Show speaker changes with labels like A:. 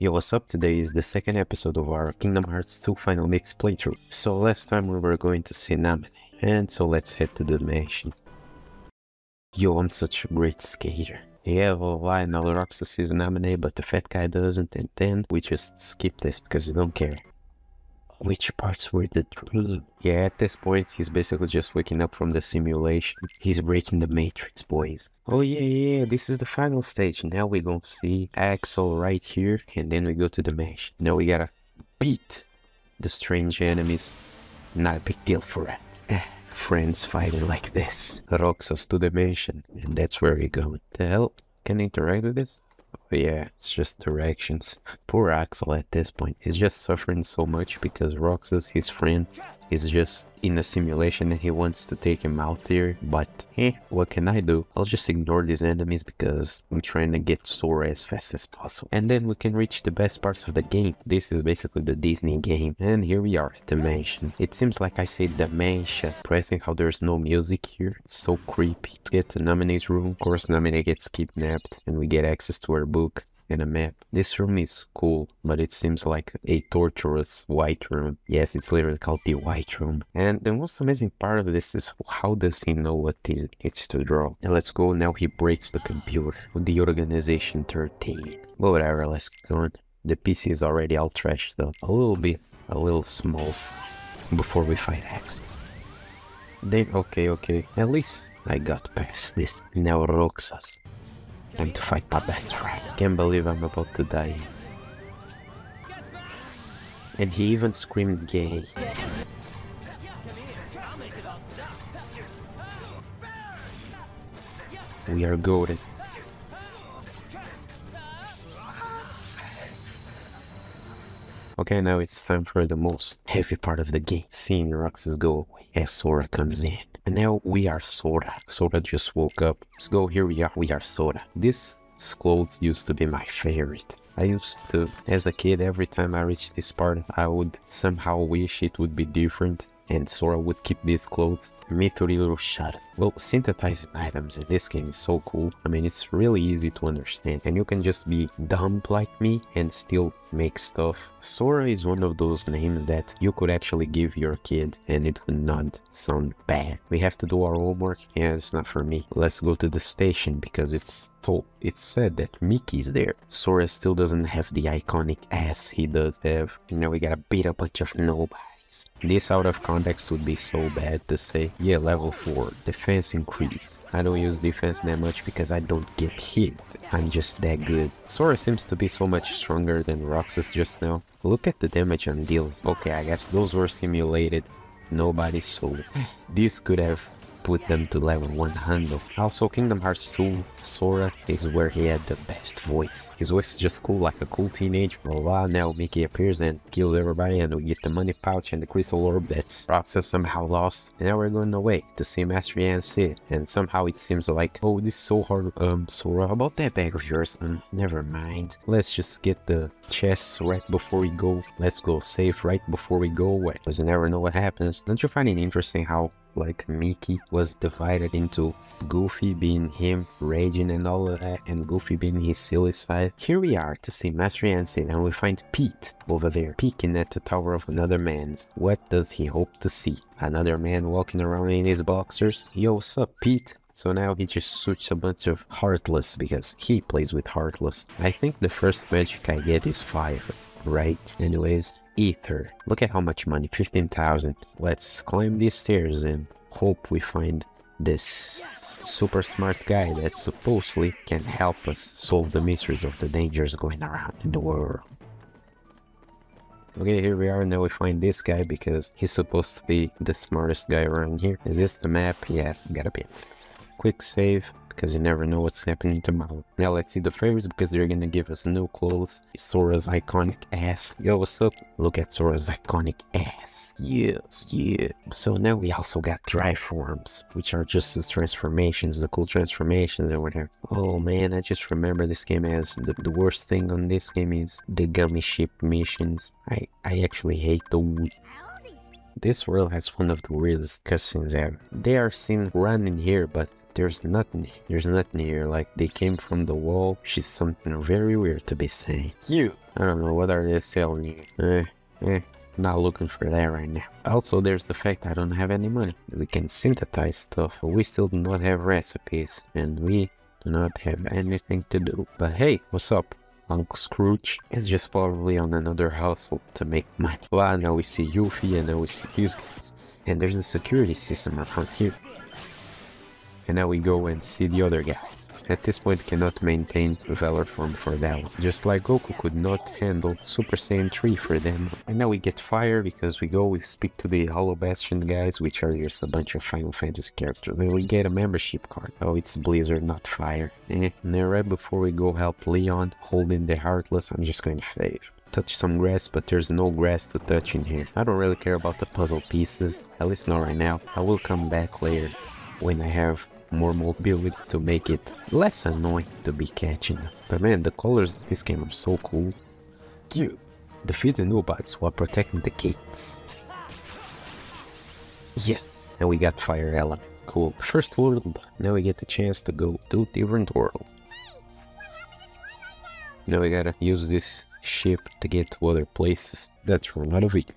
A: Yo, what's up? Today is the second episode of our Kingdom Hearts 2 Final Mix playthrough. So last time we were going to see Namine, and so let's head to the mansion. Yo, I'm such a great skater. Yeah, well, I know Roxas sees Namine, but the fat guy doesn't, and then we just skip this because we don't care. Which parts were the dream? Yeah, at this point, he's basically just waking up from the simulation. He's breaking the matrix, boys. Oh yeah, yeah, this is the final stage. Now we gonna see Axel right here, and then we go to the mansion. Now we gotta beat the strange enemies. Not a big deal for us. Friends fighting like this. Roxas to the mansion, and that's where we going. The hell? Can I interact with this? Yeah, it's just directions. Poor Axel at this point. He's just suffering so much because Roxas, his friend, is just in a simulation and he wants to take him out there. But, eh, what can I do? I'll just ignore these enemies because I'm trying to get Sora as fast as possible. And then we can reach the best parts of the game. This is basically the Disney game. And here we are, the mansion. It seems like I say the mansion, pressing how there's no music here. It's so creepy. Get to Namine's room. Of course, Namine gets kidnapped and we get access to her book and a map. This room is cool, but it seems like a torturous white room. Yes, it's literally called the white room. And the most amazing part of this is how does he know what it's to draw? And let's go now he breaks the computer with the organization 13. But whatever, let's go on. The PC is already all trashed though. A little bit, a little small before we fight X. Then, okay, okay, at least I got past this. Now Roxas. Time to fight my best friend. Can't believe I'm about to die. And he even screamed gay. We are goaded. Okay, now it's time for the most heavy part of the game. Seeing Roxas go away as Sora comes in. And now we are Sora. Sora just woke up. Let's go, here we are. We are Sora. This clothes used to be my favorite. I used to, as a kid, every time I reached this part, I would somehow wish it would be different and Sora would keep these clothes. Mithril shard. Well, synthesizing items in this game is so cool. I mean, it's really easy to understand, and you can just be dumb like me and still make stuff. Sora is one of those names that you could actually give your kid, and it would not sound bad. We have to do our homework. Yeah, it's not for me. Let's go to the station because it's told, it's said that Mickey's there. Sora still doesn't have the iconic ass he does have. You know, we gotta beat a bunch of This out of context would be so bad to say. Yeah, level 4, defense increase. I don't use defense that much because I don't get hit. I'm just that good. Sora seems to be so much stronger than Roxas just now. Look at the damage I'm dealing. Okay, I guess those were simulated. Nobody so this could have put them to level 100. Also, Kingdom Hearts 2, Sora is where he had the best voice. His voice is just cool, like a cool teenager. Blah blah, now Mickey appears and kills everybody and we get the money pouch and the crystal orb that's Roxas somehow lost. And now we're going away to see Master Yen Sid. And somehow it seems like, oh, this is so hard. Um, Sora, about that bag of yours? Um, never mind. Let's just get the chests right before we go. Let's go safe right before we go away. Because you never know what happens. Don't you find it interesting how like Mickey was divided into Goofy being him, raging and all of that, and Goofy being his silly side. Here we are to see Master Ansem and we find Pete over there, peeking at the tower of another man's. What does he hope to see? Another man walking around in his boxers? Yo, what's up, Pete? So now he just switched a bunch of Heartless because he plays with Heartless. I think the first magic I get is Fire, right? Anyways, Ether. Look at how much money, 15,000. Let's climb these stairs and hope we find this super smart guy that supposedly can help us solve the mysteries of the dangers going around in the world. Okay, here we are, now we find this guy because he's supposed to be the smartest guy around here. Is this the map? Yes, gotta be. Quick save, because you never know what's happening tomorrow. Now let's see the favors because they're gonna give us new clothes. Sora's iconic ass. Yo, what's up? Look at Sora's iconic ass. Yes, yeah. So now we also got drive forms, which are just the transformations, the cool transformations or whatever. Oh man, I just remember this game as the, the worst thing on this game is the gummy ship missions. I, I actually hate the this world has one of the weirdest cutscenes ever. They are seen running here, but there's nothing. There's nothing here. Like they came from the wall. She's something very weird to be saying. You. I don't know what are they selling you. Eh, eh. Not looking for that right now. Also, there's the fact I don't have any money. We can synthesize stuff, but we still do not have recipes, and we do not have anything to do. But hey, what's up? Uncle Scrooge is just probably on another hustle to make money. Well, now we see Yuffie and now we see these guys. And there's a security system around here. And now we go and see the other guys. At this point cannot maintain Valor form for that one. Just like Goku could not handle Super Saiyan 3 for them. And now we get Fire because we go, we speak to the Hollow Bastion guys, which are just a bunch of Final Fantasy characters. Then we get a membership card. Oh, it's Blizzard, not Fire. Eh. And then right before we go help Leon holding the Heartless, I'm just going to save touch some grass, but there's no grass to touch in here. I don't really care about the puzzle pieces, at least not right now. I will come back later when I have more mobility to make it less annoying to be catching. But man, the colors in this game are so cool. Cute. Defeat the Noobats while protecting the gates. Yes. And we got Fire Element. Cool. First world. Now we get the chance to go to different worlds. Now we gotta use this ship to get to other places. That's for a lot of it.